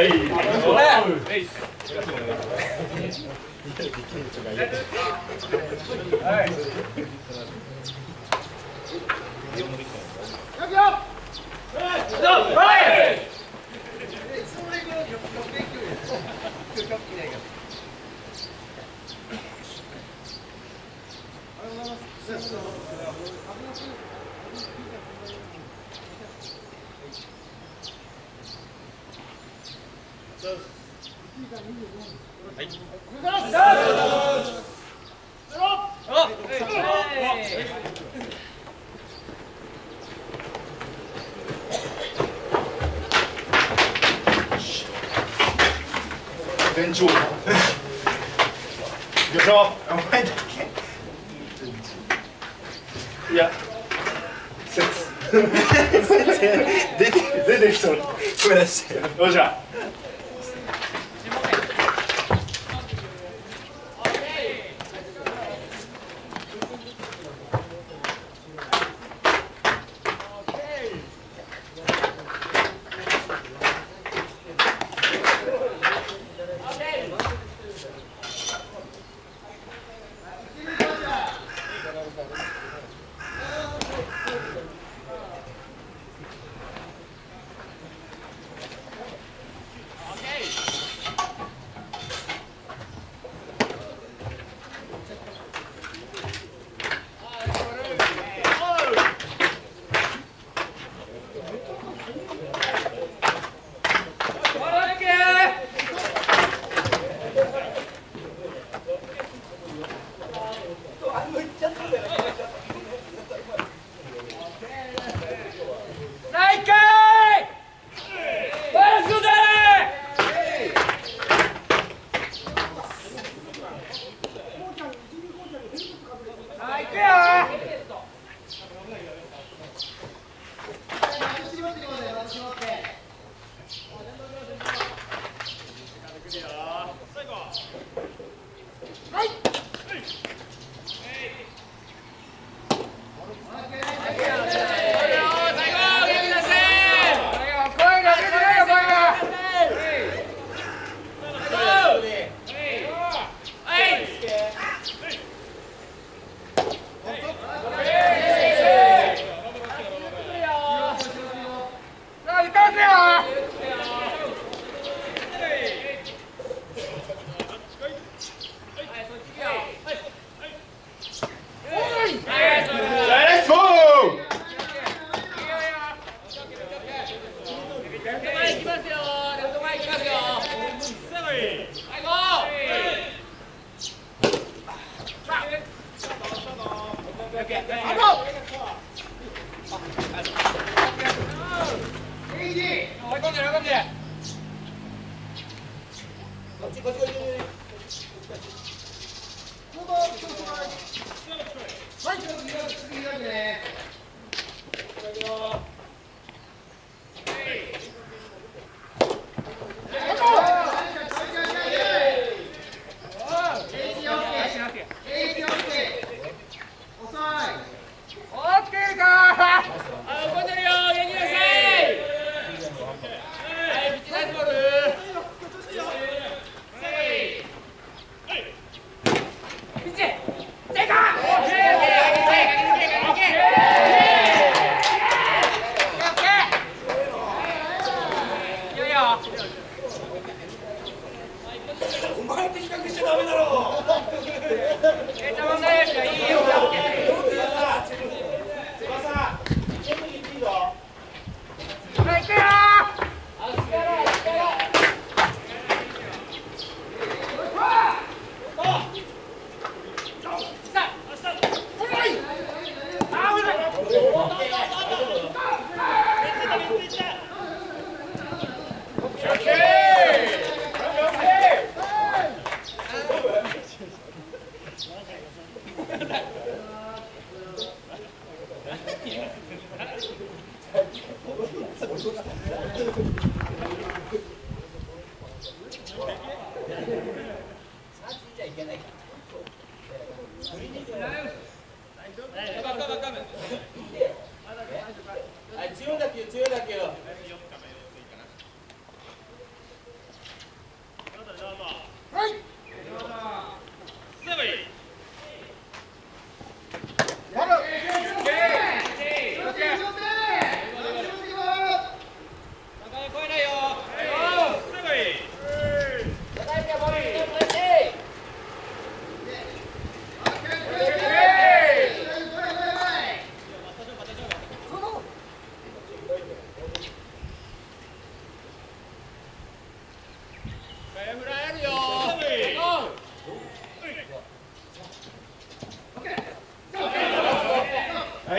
はい。Thank you. 全よいしょいや 出ててきう。声出してよっしゃ。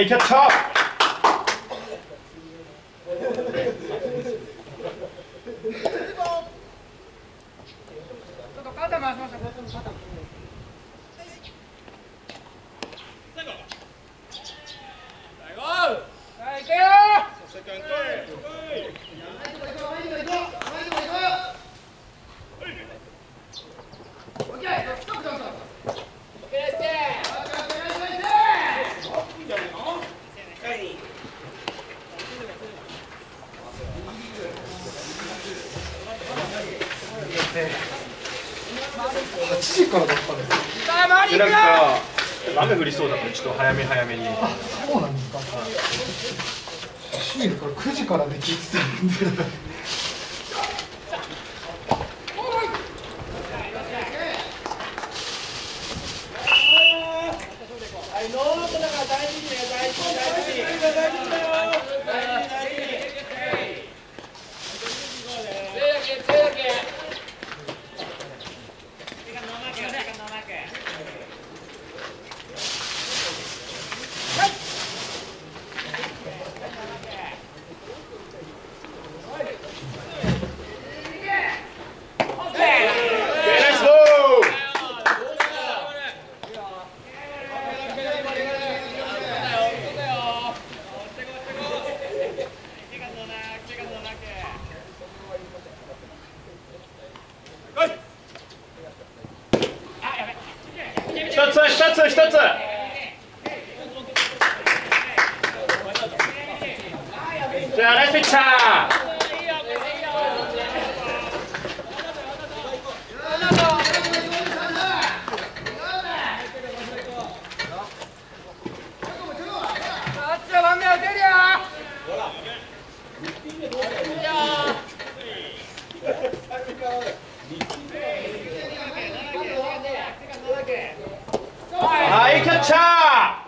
Make a top. ャ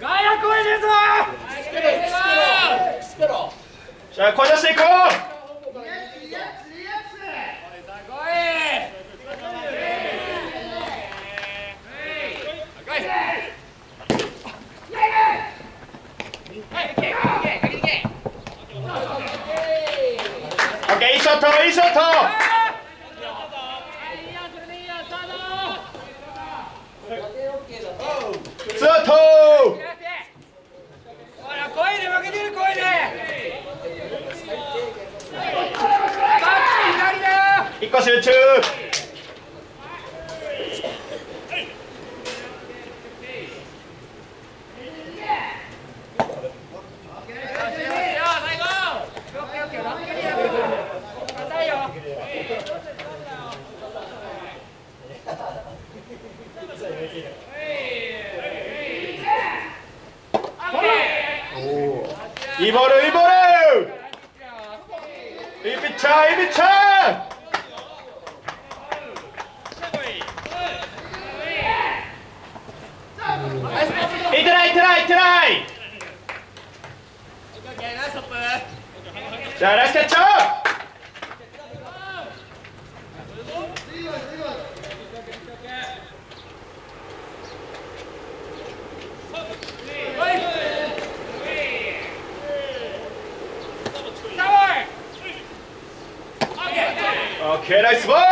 外野声出るぞじゃあ声出していこう。スタート。ら声で負けてる声で。一個集中。Աքեր այս վայր։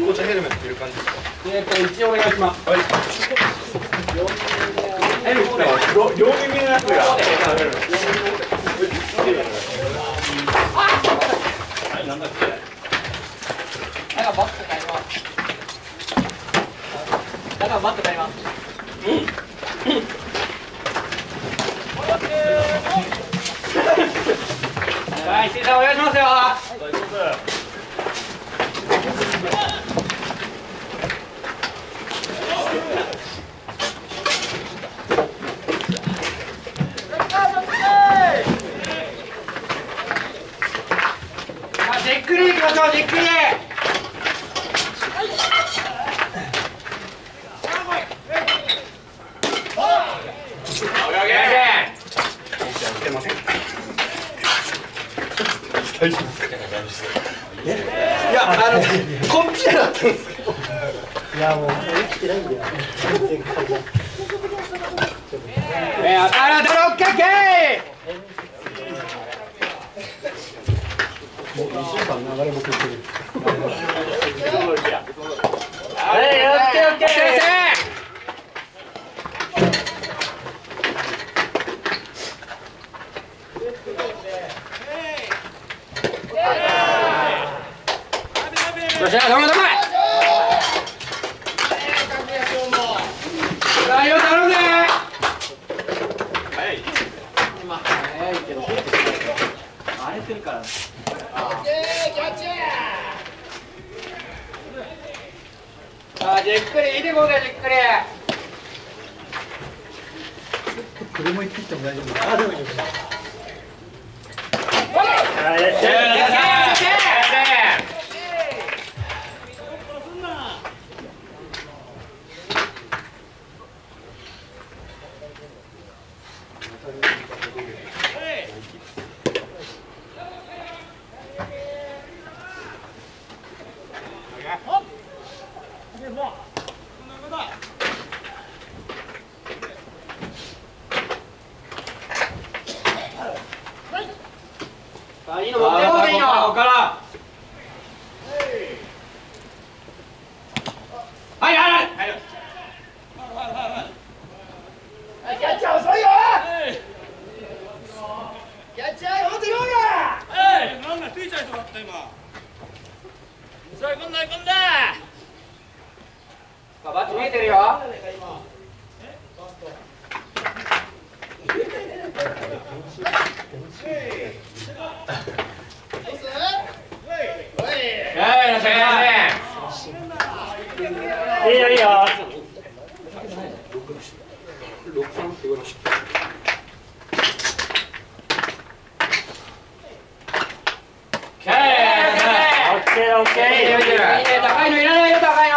紅茶ヘルメットいる感じですか？両両耳のやつがだかバット買いますだからバット買いますうんはい、石井さんお願いしますよ。さあじっくりいきましょう、じっくり。いやあのこっちだったんですけどいやもう生きてないんだよ全然えー、あら、ドロッケーケはい、やってよって先生よっしゃ、頼む頼むさあ、よ、頼むぜさあ、じっくり、いいでこうぜ、じっくり。車行ってきても大丈夫あでもいいですさあ、いいの持ってこうぜ、いいの？はい、はい、はい。キャッチャー遅いよ。キャッチャー、本当によが。バッチ見えてるよ。はい、いらっしゃいませ。いいよいいよはい、オッケーオッケいいね、いいね、いいね、高いのいらないよ、高いの。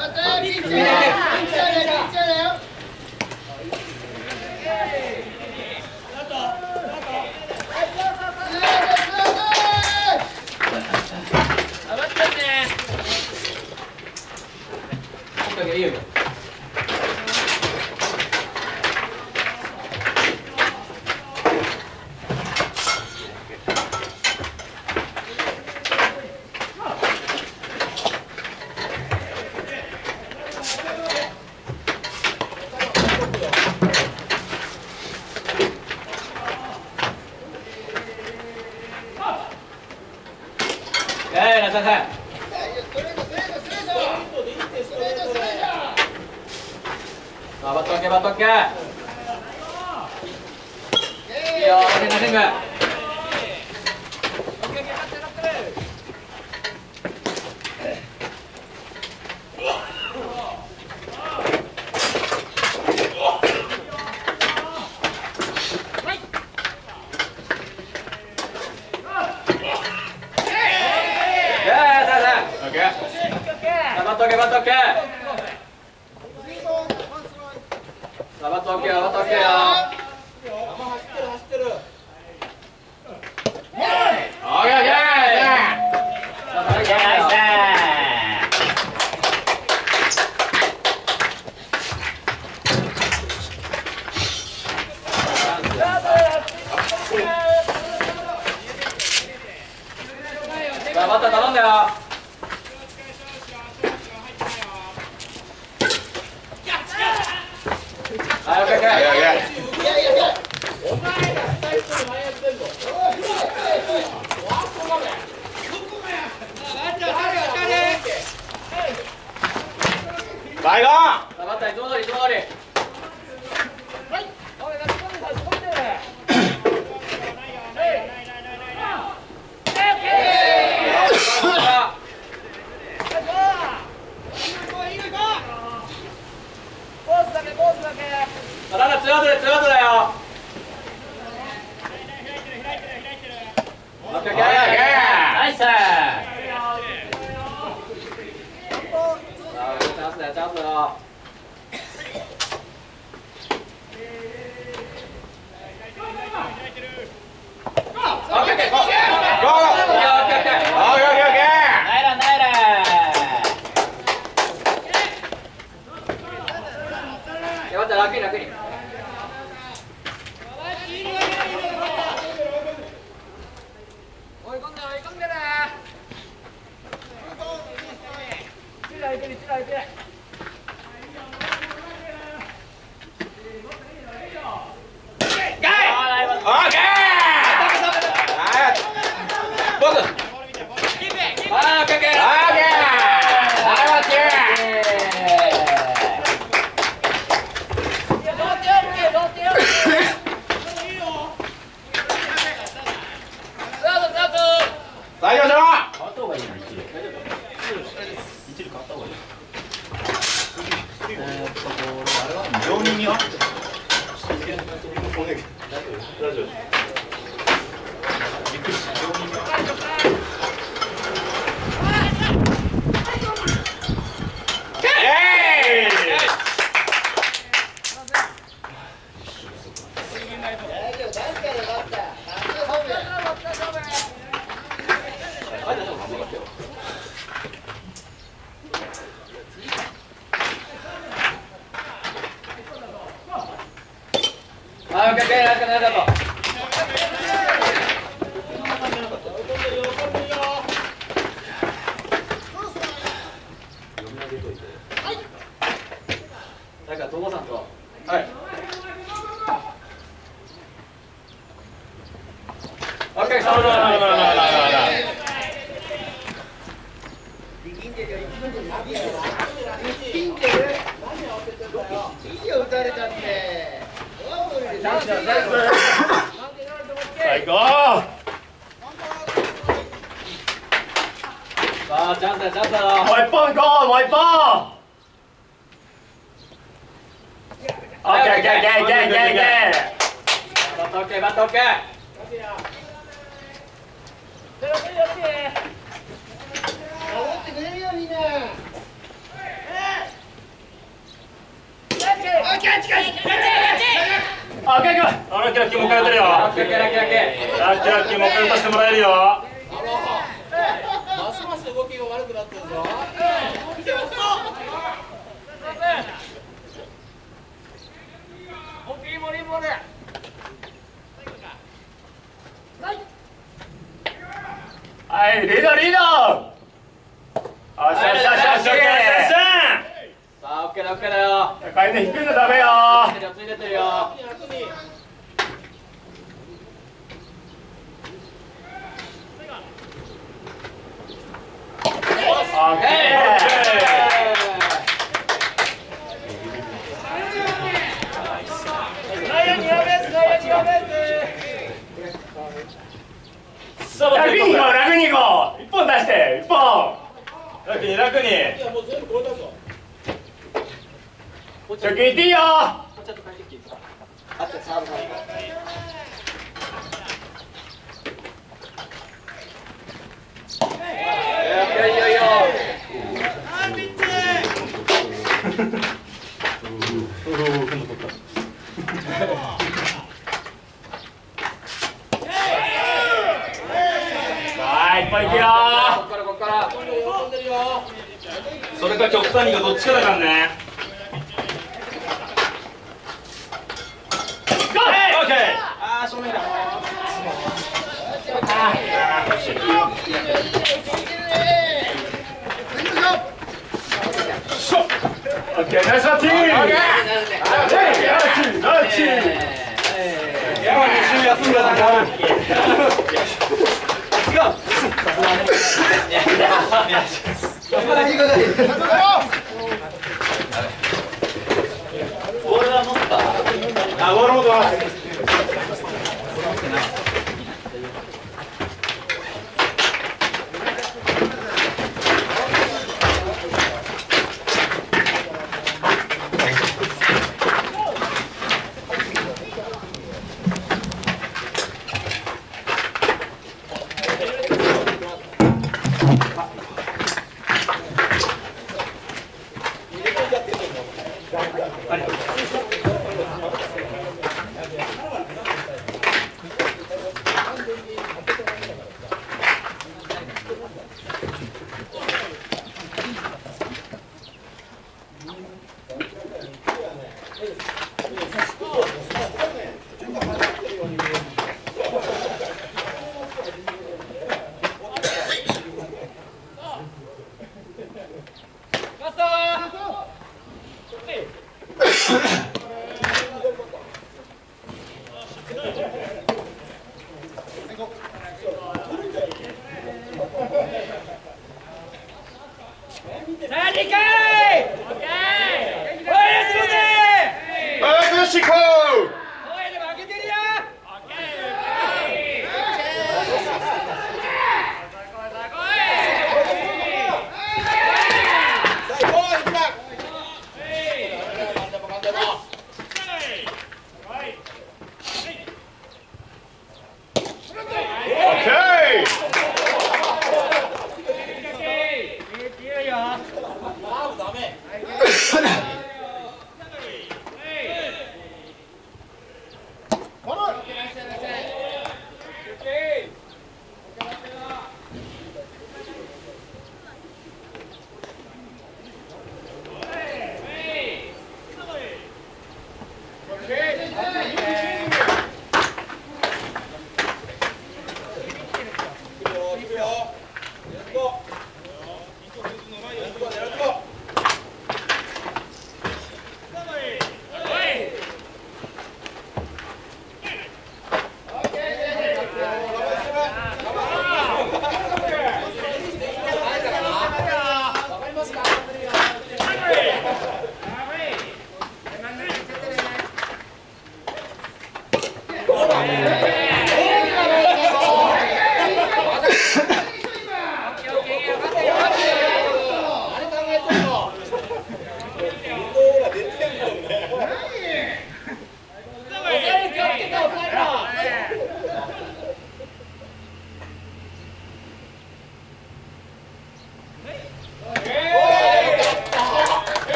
ピッチャーピッチャー山田楽に楽に追い込んい。スだチャンスだもう一本行こうもう一本オッケーオッケーオッケ。ーオッケーオッケーオッケバットオッケーバットオッケー。ーオッケーオッケーオッケー。もう一回やってるよラッキーラッキー。もう一回やってるよラッキーラッキーもう一回やってるよはいリードリード。よしよしよしよしよしよしさあオッケーだオッケーだよ回転低いのダメよついてるよついてるよ100っていいよ。か極端にかどっちかだからね。ゴーオッケー！あー正面だ。オッケーナイスバッティングナイスナイス山に一緒に休んだなあボール持ってま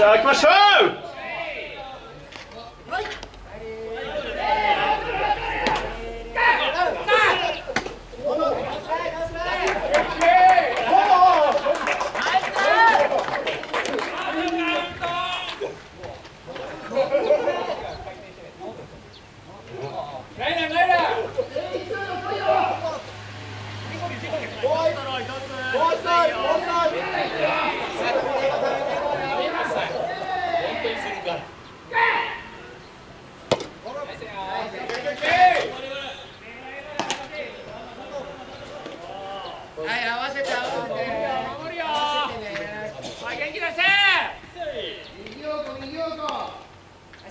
さあ行きましょう。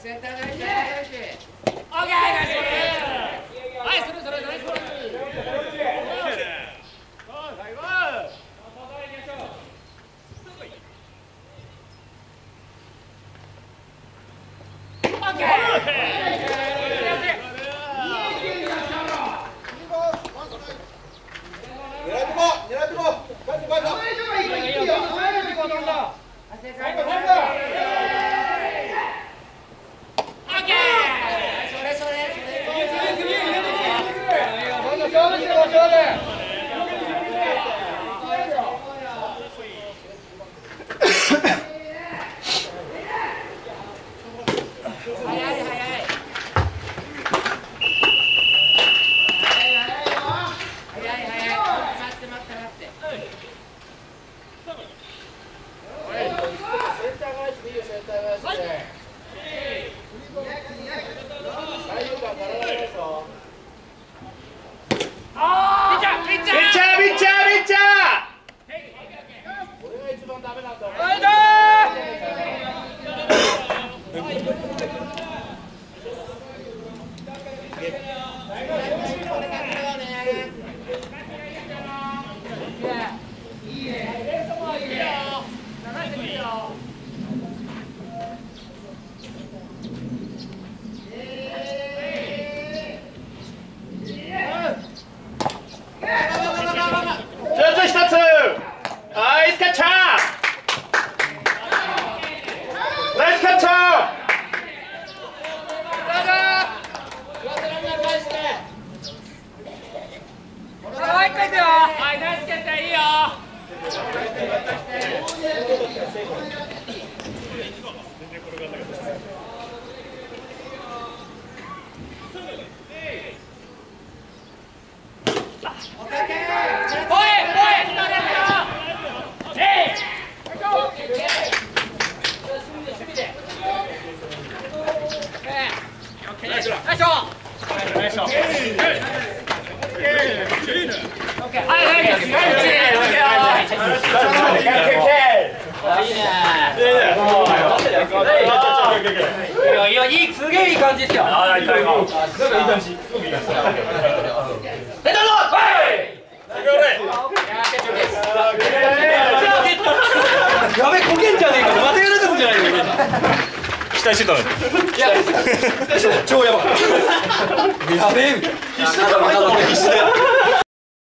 Senta na gente. 感じですよ。ああいい感じいい感じいい感じ出たぞはい。やべこけんじゃねえかまたやらかすんじゃないの期待してたのにい超やばやべえ。い必死だ必死だよ